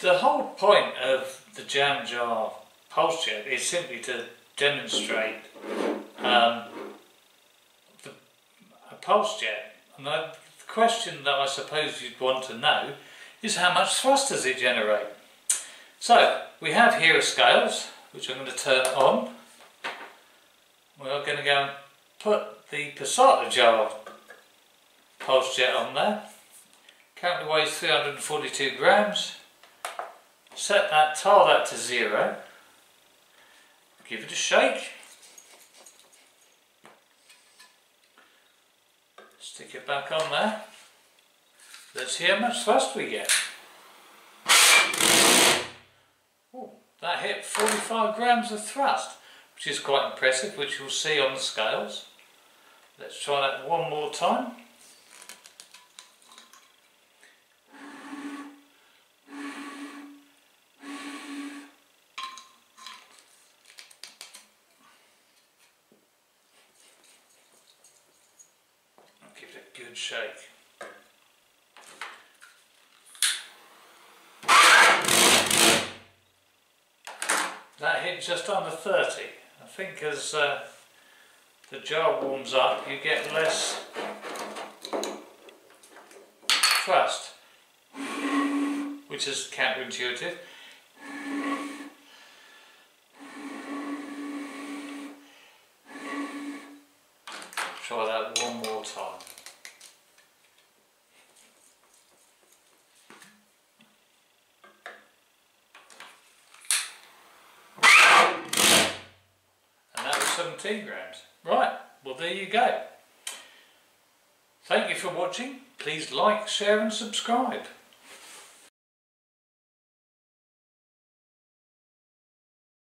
The whole point of the jam jar pulse jet is simply to demonstrate um, the, a pulse jet. And the question that I suppose you'd want to know is how much thrust does it generate? So we have here a scales which I'm going to turn on. We're going to go and put the Passata jar pulse jet on there. Currently weighs 342 grams. Set that, tile that to zero. Give it a shake. Stick it back on there. Let's see how much thrust we get. Ooh, that hit 45 grams of thrust, which is quite impressive, which you'll see on the scales. Let's try that one more time. Shake. That hit just under 30. I think as uh, the jar warms up you get less thrust, which is counterintuitive. Try that one more time. 17 grams. Right, well there you go. Thank you for watching. Please like, share and subscribe.